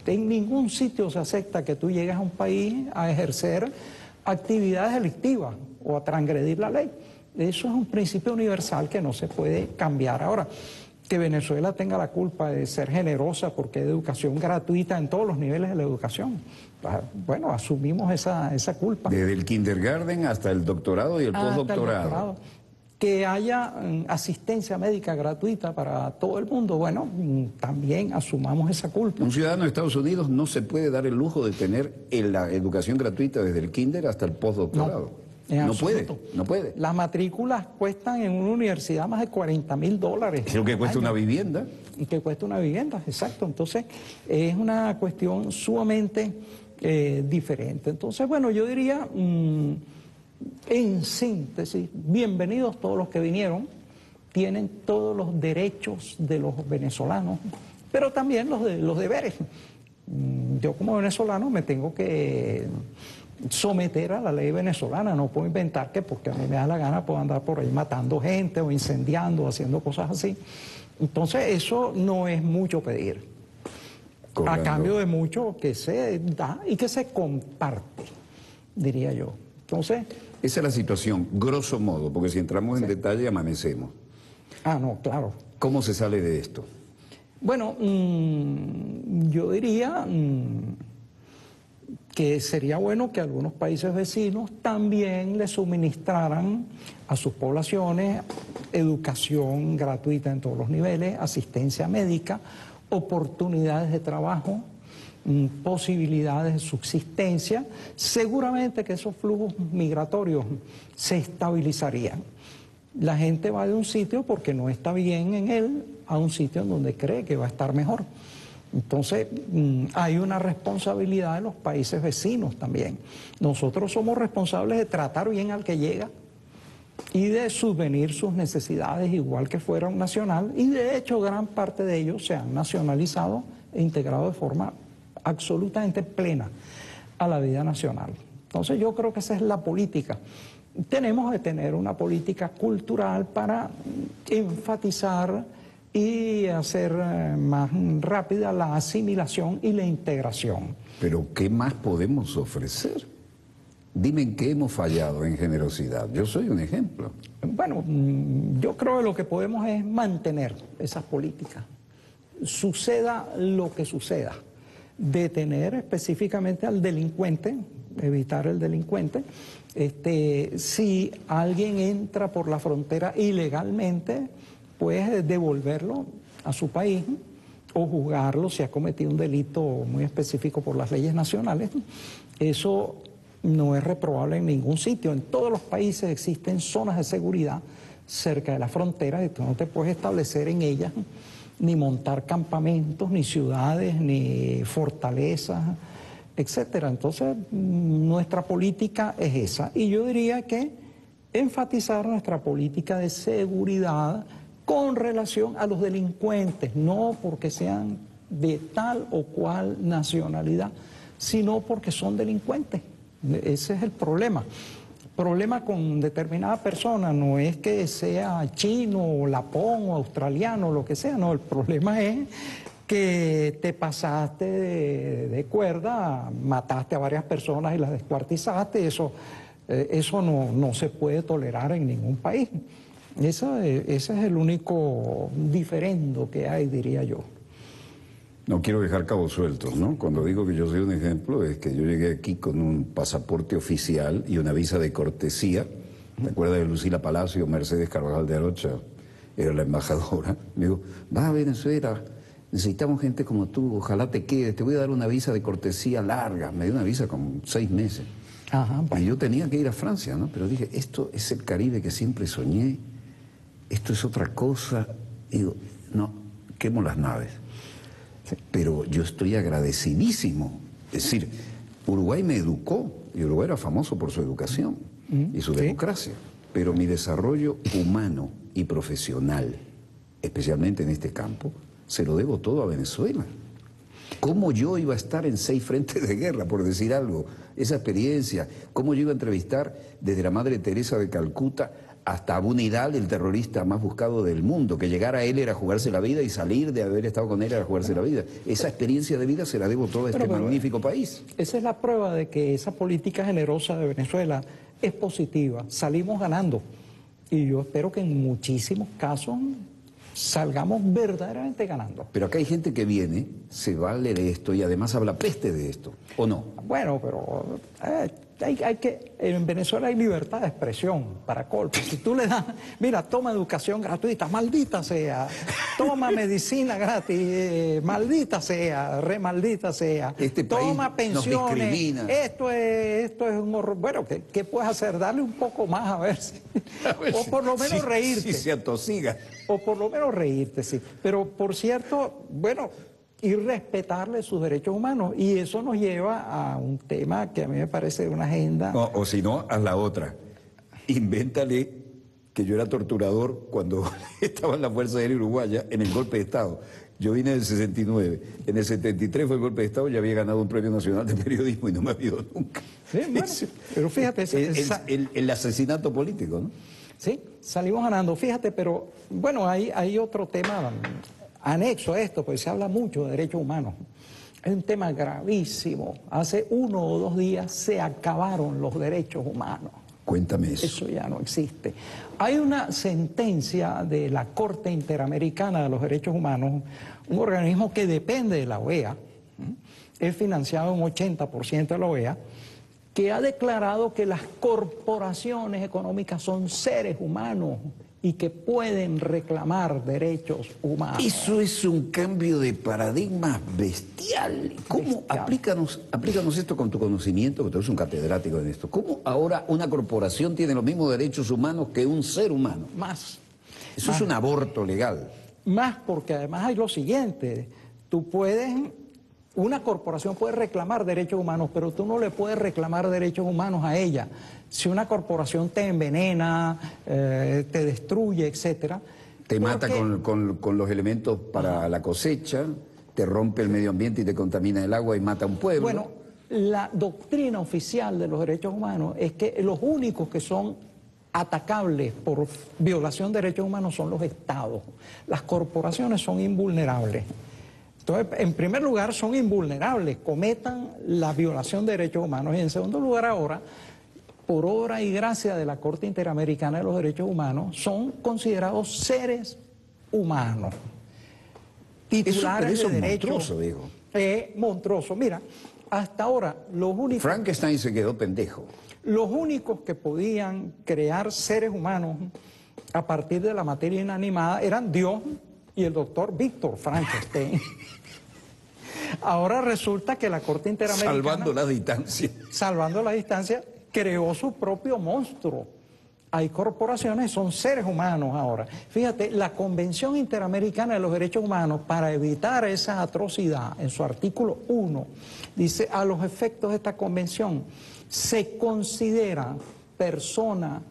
en ningún sitio se acepta que tú llegues a un país a ejercer actividades delictivas o a transgredir la ley. Eso es un principio universal que no se puede cambiar. Ahora, que Venezuela tenga la culpa de ser generosa porque hay educación gratuita en todos los niveles de la educación. Ah, Bueno, asumimos esa, esa culpa. Desde el kindergarten hasta el doctorado y el postdoctorado. doctorado. que haya mm, asistencia médica gratuita para todo el mundo, bueno, mm, también asumamos esa culpa. Un ciudadano de Estados Unidos no se puede dar el lujo de tener la educación gratuita desde el kinder hasta el postdoctorado. No, no puede, no puede. Las matrículas cuestan en una universidad más de 40 mil dólares. Es lo que cuesta una vivienda. Y que cuesta una vivienda, exacto. Entonces, es una cuestión sumamente eh, diferente. Entonces, bueno, yo diría... Mm, en síntesis, bienvenidos todos los que vinieron, tienen todos los derechos de los venezolanos, pero también los, de, los deberes. Mm, yo como venezolano me tengo que someter a la ley venezolana, no puedo inventar que porque a mí me da la gana puedo andar por ahí matando gente o incendiando o haciendo cosas así. Entonces eso no es mucho pedir. A cambio de mucho que se da y que se comparte, diría yo. Entonces, esa es la situación, grosso modo, porque si entramos en detalle amanecemos. Ah, no, claro. ¿Cómo se sale de esto? Bueno, mm, yo diría mm, que sería bueno que algunos países vecinos también le suministraran a sus poblaciones educación gratuita en todos los niveles, asistencia médica, oportunidades de trabajo, Mm, posibilidades de subsistencia, seguramente que esos flujos migratorios se estabilizarían. La gente va de un sitio porque no está bien en él a un sitio en donde cree que va a estar mejor. Entonces, mm, hay una responsabilidad de los países vecinos también. Nosotros somos responsables de tratar bien al que llega y de subvenir sus necesidades igual que fuera un nacional. Y de hecho, gran parte de ellos se han nacionalizado e integrado de forma absolutamente plena a la vida nacional. Entonces yo creo que esa es la política. Tenemos que tener una política cultural para enfatizar y hacer eh, más rápida la asimilación y la integración. Pero ¿qué más podemos ofrecer? Dime en qué hemos fallado en generosidad. Yo soy un ejemplo. Bueno, mm, yo creo que lo que podemos es mantener esas políticas. Suceda lo que suceda detener específicamente al delincuente, evitar el delincuente. Este, si alguien entra por la frontera ilegalmente, pues devolverlo a su país o juzgarlo si ha cometido un delito muy específico por las leyes nacionales. Eso no es reprobable en ningún sitio. En todos los países existen zonas de seguridad cerca de la frontera y tú no te puedes establecer en ellas ni montar campamentos, ni ciudades, ni fortalezas, etcétera. Entonces, nuestra política es esa. Y yo diría que enfatizar nuestra política de seguridad con relación a los delincuentes, no porque sean de tal o cual nacionalidad, sino porque son delincuentes. Ese es el problema problema con determinada persona no es que sea chino o lapón o australiano lo que sea, no, el problema [laughs] es que te pasaste de, cuerda, mataste a varias personas y las descuartizaste, eso, eh, eso no, no, se puede tolerar en ningún país. Ese es el único diferendo que hay, diría yo. No quiero dejar cabos sueltos, ¿no? Cuando digo que yo soy un ejemplo, es que yo llegué aquí con un pasaporte oficial y una visa de cortesía. ¿Te acuerdas de Lucila Palacio, Mercedes Carvajal de Arocha? Era la embajadora. [laughs] Me dijo, va a Venezuela, necesitamos gente como tú, ojalá te quedes, te voy a dar una visa de cortesía larga. Me dio una visa con seis meses. Ajá, y yo tenía que ir a Francia, ¿no? Pero dije, esto es el Caribe que siempre soñé, esto es otra cosa. digo, no, quemo las naves. Pero yo estoy agradecidísimo. Es decir, Uruguay me educó y Uruguay era famoso por su educación y su democracia. Pero mi desarrollo humano y profesional, especialmente en este campo, se lo debo todo a Venezuela. ¿Cómo yo iba a estar en seis frentes de guerra, por decir algo? Esa experiencia, ¿cómo yo iba a entrevistar desde la Madre Teresa de Calcuta hasta Abu Nidal, el terrorista más buscado del mundo, que llegar a él era jugarse la vida y salir de haber estado con él era jugarse la vida. Esa experiencia de vida se la debo todo a este magnífico país. Esa es la prueba de que esa política generosa de Venezuela es positiva. Salimos ganando. Y yo espero que en muchísimos casos salgamos verdaderamente ganando. Pero acá hay gente que viene, se vale de esto y además habla peste de esto, ¿o no? Bueno, pero eh, hay, que, en Venezuela hay libertad de expresión para colpo. Si tú le das, mira, toma educación gratuita, maldita sea, toma medicina gratis, eh, maldita sea, re maldita sea, este toma pensiones, esto es, esto es un horror. Bueno, ¿qué, puedes hacer? Darle un poco más a ver si, [laughs] o por lo menos reírte. Si se atosiga. O por lo menos reírte, sí. Pero por cierto, bueno, y respetarle sus derechos humanos. Y eso nos lleva a un tema que a mí me parece una agenda. o si no, a la otra. Invéntale que yo era torturador cuando [laughs] estaba en la Fuerza Aérea Uruguaya en el golpe de Estado. Yo vine en el 69. En el 73 fue el golpe de Estado y había ganado un premio nacional de periodismo y no me ha habido nunca. Sí, pero fíjate. El, el, asesinato político, ¿no? Sí, salimos ganando. Fíjate, pero bueno, hay, hay otro tema anexo a esto, pues se habla mucho de derechos humanos. Es un tema gravísimo. Hace uno o dos días se acabaron los derechos humanos. Cuéntame eso. Eso ya no existe. Hay una sentencia de la Corte Interamericana de los Derechos Humanos, un organismo que depende de la OEA, es financiado un 80% de la OEA, que ha declarado que las corporaciones económicas son seres humanos y que pueden reclamar derechos humanos. Eso es un cambio de paradigma bestial. ¿Cómo Aplícanos, aplícanos esto con tu conocimiento, que tú eres un catedrático en esto? ¿Cómo ahora una corporación tiene los mismos derechos humanos que un ser humano? Más. Eso es un aborto legal. Más porque además hay lo siguiente, tú puedes una corporación puede reclamar derechos humanos, pero tú no le puedes reclamar derechos humanos a ella. Si una corporación te envenena, eh, te destruye, etcétera. Te mata con, los elementos para la cosecha, te rompe el medio ambiente y te contamina el agua y mata a un pueblo. Bueno, la doctrina oficial de los derechos humanos es que los únicos que son atacables por violación de derechos humanos son los estados. Las corporaciones son invulnerables. Entonces, en primer lugar, son invulnerables, cometan la violación de derechos humanos. Y en segundo lugar, ahora, por obra y gracia de la Corte Interamericana de los Derechos Humanos, son considerados seres humanos. Titulares de derechos. Monstruoso, digo. Eh, monstruoso. Mira, hasta ahora, los únicos. Frankenstein se quedó pendejo. Los únicos que podían crear seres humanos a partir de la materia inanimada eran Dios y el doctor Víctor Frankenstein. [laughs] Ahora resulta que la Corte Interamericana... Salvando la distancia. Salvando la distancia, creó su propio monstruo. Hay corporaciones, son seres humanos ahora. Fíjate, la Convención Interamericana de los Derechos Humanos, para evitar esa atrocidad, en su artículo 1, dice, a los efectos de esta convención, se considera persona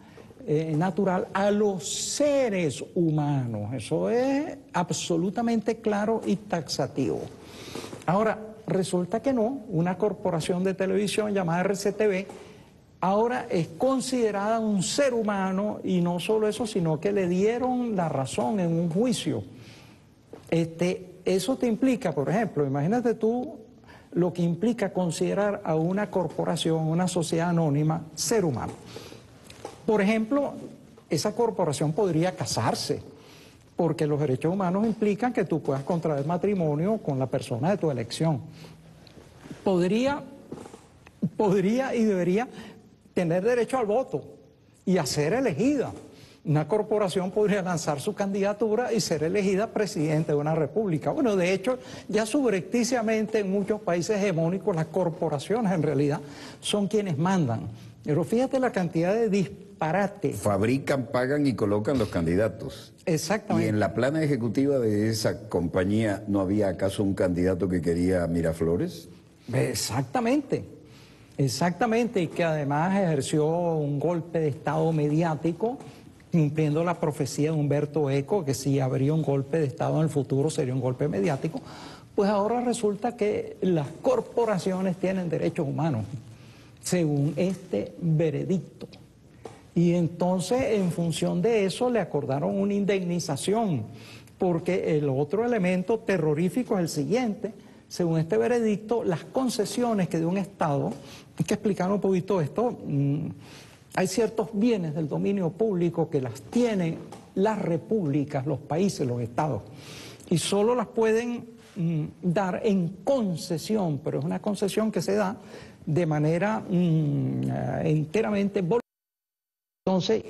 eh, natural a los seres humanos. Eso es absolutamente claro y taxativo. Ahora, resulta que no, una corporación de televisión llamada RCTV ahora es considerada un ser humano y no solo eso, sino que le dieron la razón en un juicio. Este, eso te implica, por ejemplo, imagínate tú lo que implica considerar a una corporación, una sociedad anónima, ser humano. Por ejemplo, esa corporación podría casarse porque los derechos humanos implican que tú puedas contraer matrimonio con la persona de tu elección. Podría, podría y debería tener derecho al voto y a ser elegida. Una corporación podría lanzar su candidatura y ser elegida presidente de una república. Bueno, de hecho, ya subrepticiamente en muchos países hegemónicos las corporaciones en realidad son quienes mandan. Pero fíjate la cantidad de disparate. Fabrican, pagan y colocan los candidatos. Exactamente. ¿Y en la plana ejecutiva de esa compañía no había acaso un candidato que quería Miraflores? Exactamente. Exactamente, y que además ejerció un golpe de Estado mediático, cumpliendo la profecía de Humberto Eco, que si habría un golpe de Estado en el futuro sería un golpe mediático, pues ahora resulta que las corporaciones tienen derechos humanos, según este veredicto. Y entonces, en función de eso, le acordaron una indemnización, porque el otro elemento terrorífico es el siguiente. Según este veredicto, las concesiones que de un Estado, hay que explicar un poquito esto, mm, hay ciertos bienes del dominio público que las tienen las repúblicas, los países, los estados, y solo las pueden mm, dar en concesión, pero es una concesión que se da de manera mm, eh, enteramente voluntaria. Entonces,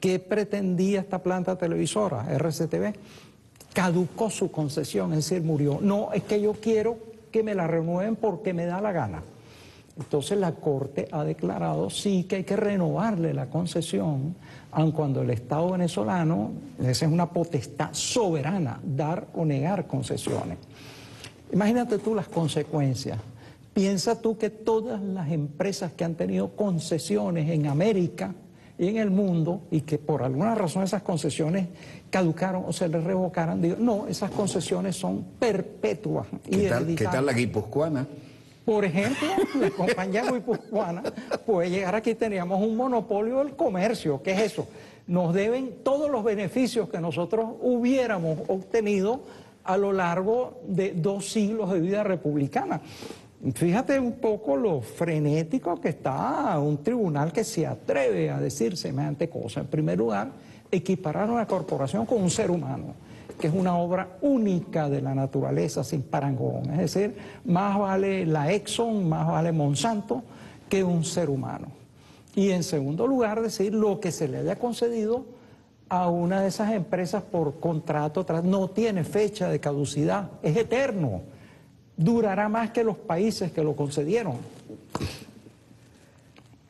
¿qué pretendía esta planta televisora, RCTV? Caducó su concesión, es decir, murió. No, es que yo quiero que me la renueven porque me da la gana. Entonces la Corte ha declarado sí que hay que renovarle la concesión, aun cuando el Estado venezolano, esa es una potestad soberana, dar o negar concesiones. Imagínate tú las consecuencias. Piensa tú que todas las empresas que han tenido concesiones en América y en el mundo y que por alguna razón esas concesiones caducaron o se les revocaran, digo, no, esas concesiones son perpetuas. ¿Qué, tal, ¿qué tal la guipuzcoana? Por ejemplo, la compañía guipuzcoana puede llegar aquí, teníamos un monopolio del comercio, ¿qué es eso? Nos deben todos los beneficios que nosotros hubiéramos obtenido a lo largo de dos siglos de vida republicana. Fíjate un poco lo frenético que está un tribunal que se atreve a decir semejante cosa. En primer lugar, equiparar una corporación con un ser humano, que es una obra única de la naturaleza sin parangón. Es decir, más vale la Exxon, más vale Monsanto que un ser humano. Y en segundo lugar, decir lo que se le haya concedido a una de esas empresas por contrato no tiene fecha de caducidad, es eterno durará más que los países que lo concedieron.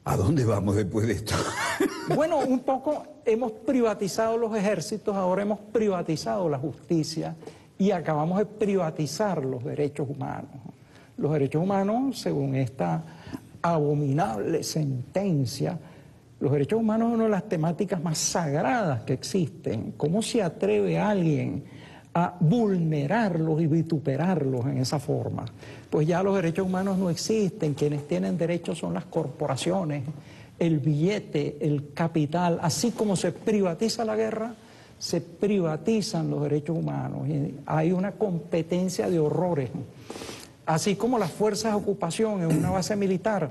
¿A dónde vamos después de esto? [laughs] bueno, un poco hemos privatizado los ejércitos, ahora hemos privatizado la justicia y acabamos de privatizar los derechos humanos. Los derechos humanos, según esta abominable sentencia, los derechos humanos son una de las temáticas más sagradas que existen. ¿Cómo se atreve alguien a vulnerarlos y vituperarlos en esa forma. Pues ya los derechos humanos no existen, quienes tienen derechos son las corporaciones, el billete, el capital, así como se privatiza la guerra, se privatizan los derechos humanos. Y hay una competencia de horrores. Así como las fuerzas de ocupación en una base militar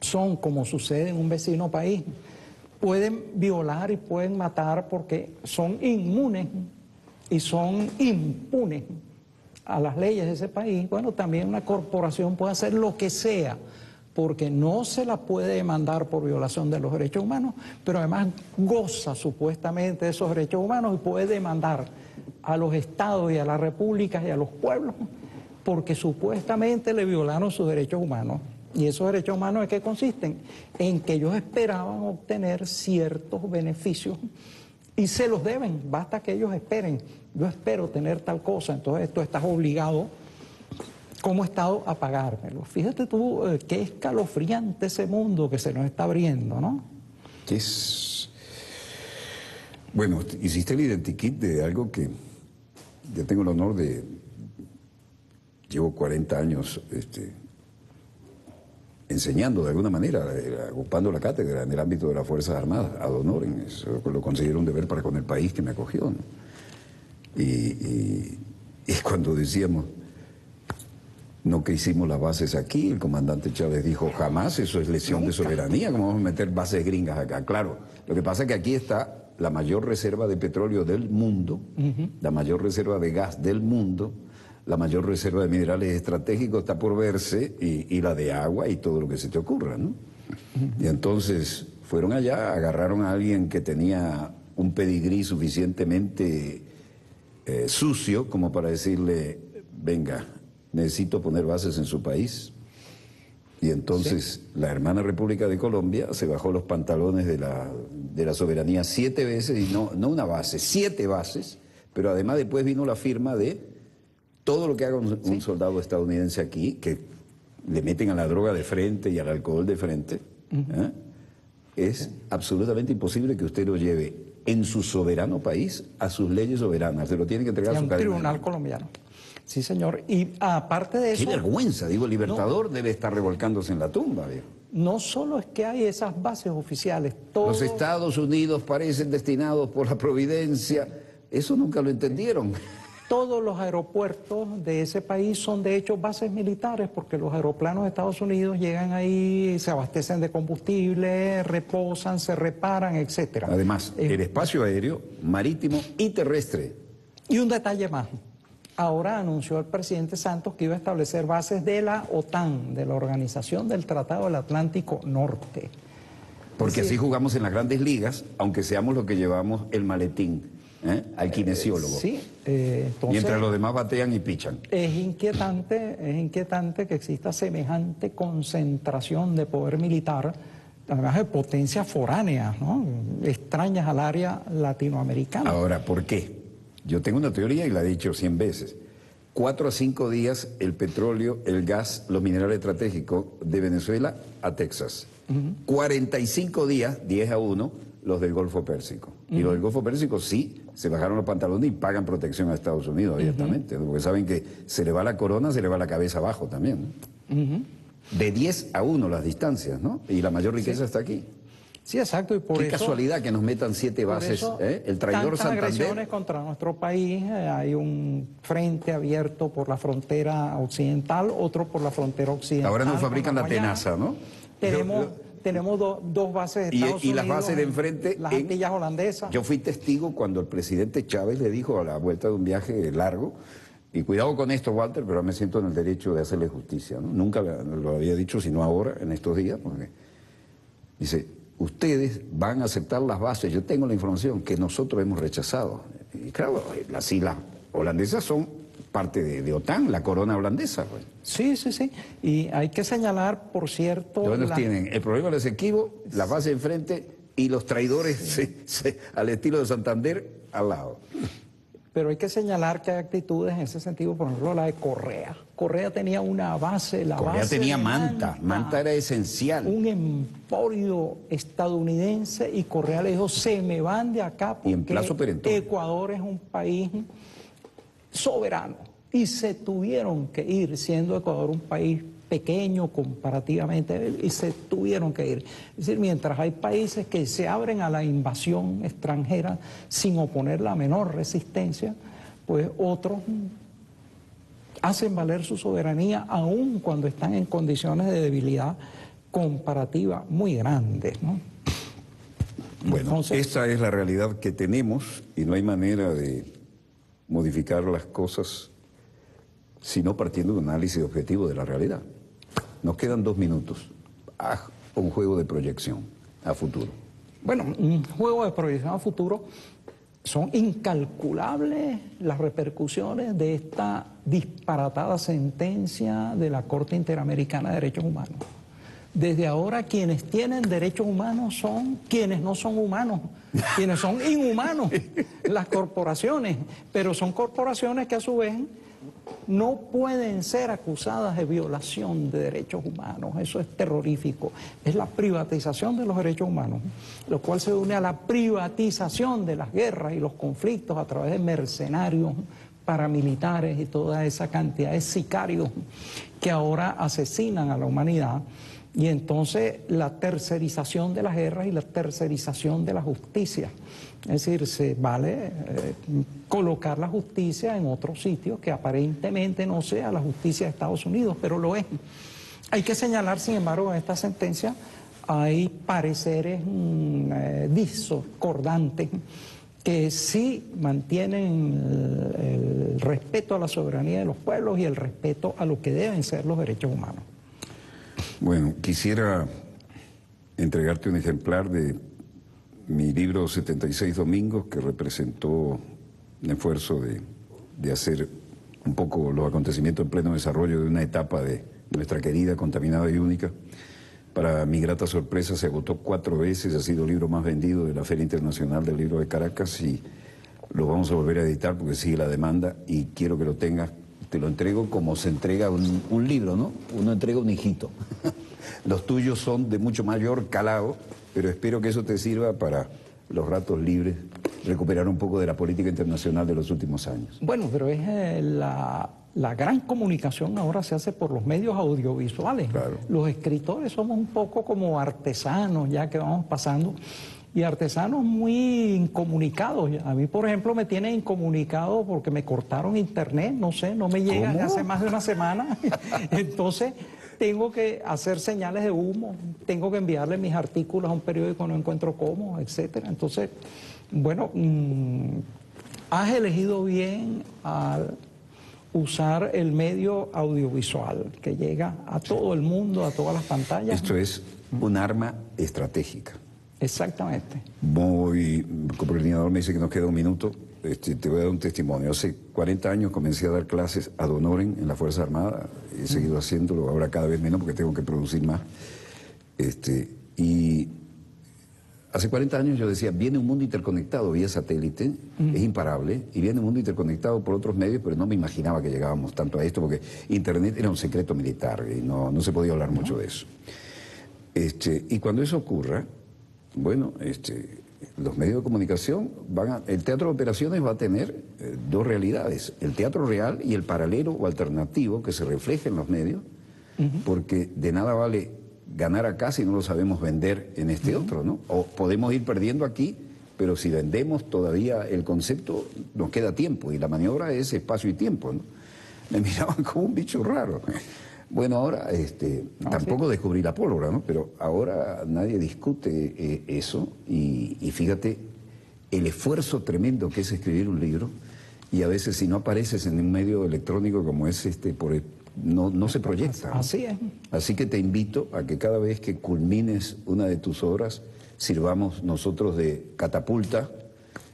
son, como sucede en un vecino país, pueden violar y pueden matar porque son inmunes y son impunes a las leyes de ese país, bueno, también una corporación puede hacer lo que sea, porque no se la puede demandar por violación de los derechos humanos, pero además goza supuestamente de esos derechos humanos y puede demandar a los estados y a las repúblicas y a los pueblos, porque supuestamente le violaron sus derechos humanos. ¿Y esos derechos humanos en qué consisten? En que ellos esperaban obtener ciertos beneficios y se los deben, basta que ellos esperen. Yo espero tener tal cosa, entonces tú estás obligado como Estado a pagármelo. Fíjate tú eh, qué escalofriante ese mundo que se nos está abriendo, ¿no? Es... Bueno, hiciste el identikit de algo que yo tengo el honor de... Llevo 40 años este, enseñando de alguna manera, eh, ocupando la cátedra en el ámbito de las Fuerzas Armadas, ad honorem, eso lo considero un deber para con el país que me acogió. Y, es [laughs] cuando decíamos, no que hicimos las bases aquí, el comandante Chávez dijo, jamás, eso es lesión de soberanía, ¿cómo vamos a meter bases gringas acá? Claro, lo que pasa es que aquí está la mayor reserva de petróleo del mundo, la mayor reserva de gas del mundo, la mayor reserva de minerales estratégicos está por verse y, la de agua y todo lo que se te ocurra, ¿no? Y entonces fueron allá, agarraron a alguien que tenía un pedigrí suficientemente eh, sucio como para decirle, venga, necesito poner bases en su país. Y entonces la hermana República de Colombia se bajó los pantalones de la, de la soberanía siete veces, y no, no una base, siete bases, pero además después vino la firma de todo lo que haga un, soldado estadounidense aquí, que le meten a la droga de frente y al alcohol de frente, ¿eh? es absolutamente imposible que usted lo lleve en su soberano país a sus leyes soberanas. Se lo tiene que entregar a su un tribunal colombiano. Sí, señor. Y aparte de eso... Qué vergüenza, digo, el Libertador debe estar revolcándose en la tumba. No solo es que hay esas bases oficiales, Los Estados Unidos parecen destinados por la providencia. Eso nunca lo entendieron. Todos los aeropuertos de ese país son de hecho bases militares porque los aeroplanos de Estados Unidos llegan ahí, se abastecen de combustible, reposan, se reparan, etc. Además, eh, el espacio aéreo, marítimo y terrestre. Y un detalle más. Ahora anunció el presidente Santos que iba a establecer bases de la OTAN, de la Organización del Tratado del Atlántico Norte. Porque así jugamos en las grandes ligas, aunque seamos los que llevamos el maletín ¿eh? al kinesiólogo. sí, eh, entonces, Mientras los demás batean y pichan. Es inquietante, es inquietante que exista semejante concentración de poder militar, además de potencias foráneas, ¿no? extrañas al área latinoamericana. Ahora, ¿por qué? Yo tengo una teoría y la he dicho 100 veces. Cuatro a cinco días el petróleo, el gas, los minerales estratégicos de Venezuela a Texas. 45 días, 10 a 1, los del Golfo Pérsico. Y los del Golfo Pérsico sí se bajaron los pantalones y pagan protección a Estados Unidos abiertamente, porque saben que se le va la corona, se le va la cabeza abajo también. De 10 a 1 las distancias, ¿no? Y la mayor riqueza está aquí. Sí, exacto, y por Qué eso... casualidad que nos metan siete bases. eso, ¿eh? El traidor tantas agresiones Santander. contra nuestro país, eh, hay un frente abierto por la frontera occidental, otro por la frontera occidental. Ahora nos fabrican la tenaza, ¿no? Tenemos, Yo- yo- tenemos do- dos bases de Y- Estados y las bases de enfrente Las en- Antillas holandesas. Yo fui testigo cuando el presidente Chávez le dijo a la vuelta de un viaje largo, y cuidado con esto, Walter, pero me siento en el derecho de hacerle justicia. ¿no? Nunca lo había dicho, sino ahora, en estos días, porque dice, ustedes van a aceptar las bases, yo tengo la información que nosotros hemos rechazado. Y claro, las islas holandesas son parte de, de OTAN, la corona holandesa. Pues. Sí, sí, sí. Y hay que señalar, por cierto... Entonces la- tienen el problema del Esequibo, la base enfrente y los traidores se- se- al estilo de Santander al lado. Pero hay que señalar que hay actitudes en ese sentido, por ejemplo, la de Correa. Correa tenía una base, la Correa base tenía de manta, manta era esencial. un emporio estadounidense y Correa le dijo, se me van de acá Y en porque plazo. Ecuador es un país soberano. Y se tuvieron que ir, siendo Ecuador un país pequeño comparativamente, y se tuvieron que ir. Es decir, mientras hay países que se abren a la invasión extranjera sin oponer la menor resistencia, pues otros hacen valer su soberanía aun cuando están en condiciones de debilidad comparativa muy grandes. ¿no? Bueno, Entonces- esta es la realidad que tenemos y no hay manera de modificar las cosas sino partiendo de un análisis objetivo de la realidad. Nos quedan dos minutos. Un juego de proyección a futuro. Bueno, un juego de proyección a futuro son incalculables las repercusiones de esta disparatada sentencia de la Corte Interamericana de Derechos Humanos. Desde ahora quienes tienen derechos humanos son quienes no son humanos, quienes son inhumanos, las corporaciones, pero son corporaciones que a su vez no pueden ser acusadas de violación de derechos humanos. Eso es terrorífico. Es la privatización de los derechos humanos, lo cual se une a la privatización de las guerras y los conflictos a través de mercenarios paramilitares y toda esa cantidad de sicarios que ahora asesinan a la humanidad. Y entonces la tercerización de las guerras y la tercerización de la justicia. Es decir, se vale eh, colocar la justicia en otro sitio que aparentemente no sea la justicia de Estados Unidos, pero lo es. Hay que señalar, sin embargo, en esta sentencia hay pareceres mm, eh, discordantes que sí mantienen el, el respeto a la soberanía de los pueblos y el respeto a lo que deben ser los derechos humanos. Bueno, quisiera entregarte un ejemplar de mi libro 76 Domingos, que representó un esfuerzo de, de hacer un poco los acontecimientos en pleno desarrollo de una etapa de nuestra querida, contaminada y única. Para mi grata sorpresa se agotó cuatro veces, ha sido el libro más vendido de la Feria Internacional del Libro de Caracas y lo vamos a volver a editar porque sigue la demanda y quiero que lo tengas. Te lo entrego como se entrega un, un libro, ¿no? Uno entrega un hijito. [laughs] Los tuyos son de mucho mayor calado, pero espero que eso te sirva para los ratos libres, recuperar un poco de la política internacional de los últimos años. Bueno, pero es eh, la, la gran comunicación ahora se hace por los medios audiovisuales. Claro. Los escritores somos un poco como artesanos, ya que vamos pasando, y artesanos muy incomunicados. A mí, por ejemplo, me tienen incomunicado porque me cortaron internet, no sé, no me llega ¿Cómo? hace más de una semana. [laughs] Entonces, tengo que hacer señales de humo, tengo que enviarle mis artículos a un periódico, no encuentro cómo, etcétera. Entonces, bueno, mm, has elegido bien al usar el medio audiovisual que llega a todo el mundo, a todas las pantallas. Esto es un arma estratégica. Exactamente. Como coordinador me dice que nos queda un minuto, este, te voy a dar un testimonio. Hace 40 años comencé a dar clases ad honorem en la Fuerza Armada, he seguido haciéndolo, ahora cada vez menos porque tengo que producir más. Este, y hace 40 años yo decía, viene un mundo interconectado vía satélite, es imparable, y viene un mundo interconectado por otros medios, pero no me imaginaba que llegábamos tanto a esto, porque Internet era un secreto militar y no, no se podía hablar mucho de eso. Este, y cuando eso ocurra, bueno, este, los medios de comunicación van a, el teatro de operaciones va a tener eh, dos realidades, el teatro real y el paralelo o alternativo que se refleja en los medios, porque de nada vale ganar acá si no lo sabemos vender en este otro, ¿no? O podemos ir perdiendo aquí, pero si vendemos todavía el concepto, nos queda tiempo, y la maniobra es espacio y tiempo, ¿no? [laughs] Me miraban como un bicho raro. Bueno, ahora este, Ah, tampoco descubrí la pólvora, ¿no? Pero ahora nadie discute eh, eso y, y fíjate el esfuerzo tremendo que es escribir un libro y a veces si no apareces en un medio electrónico como es este, por el- no, no se proyecta. Así es. Así que te invito a que cada vez que culmines una de tus obras, sirvamos nosotros de catapulta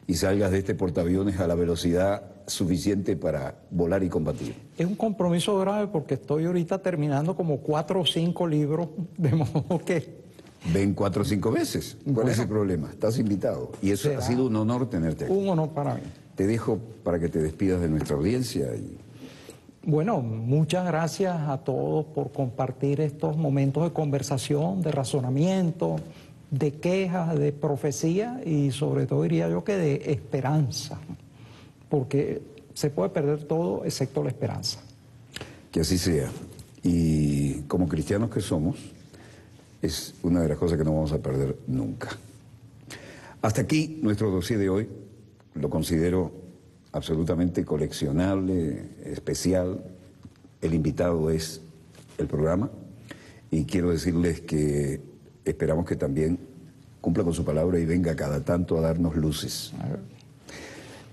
y salgas de este portaaviones a la velocidad suficiente para volar y combatir. Es un compromiso grave porque estoy ahorita terminando como cuatro o cinco libros, de modo que Ven cuatro o cinco veces. ¿Cuál es el problema? Estás invitado. Y eso ha sido un honor tenerte aquí. un honor para mí. Te dejo para que te despidas de nuestra audiencia. Y... Bueno, muchas gracias a todos por compartir estos momentos de conversación, de razonamiento, de quejas, de profecía y sobre todo diría yo que de esperanza, porque se puede perder todo excepto la esperanza. Que así sea. Y como cristianos que somos, es una de las cosas que no vamos a perder nunca. Hasta aquí nuestro dossier de hoy. Lo considero absolutamente coleccionable, especial. El invitado es el programa. Y quiero decirles que esperamos que también cumpla con su palabra y venga cada tanto a darnos luces.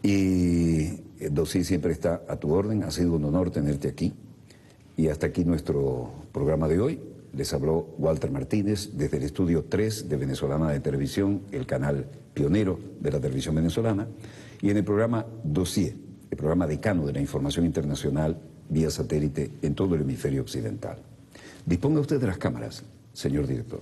Y el dossier siempre está a tu orden. Ha sido un honor tenerte aquí. Y hasta aquí nuestro programa de hoy. Les habló Walter Martínez desde el estudio 3 de Venezolana de Televisión, el canal pionero de la televisión venezolana, y en el programa Dossier, el programa decano de la información internacional vía satélite en todo el hemisferio occidental. Disponga usted de las cámaras, señor director.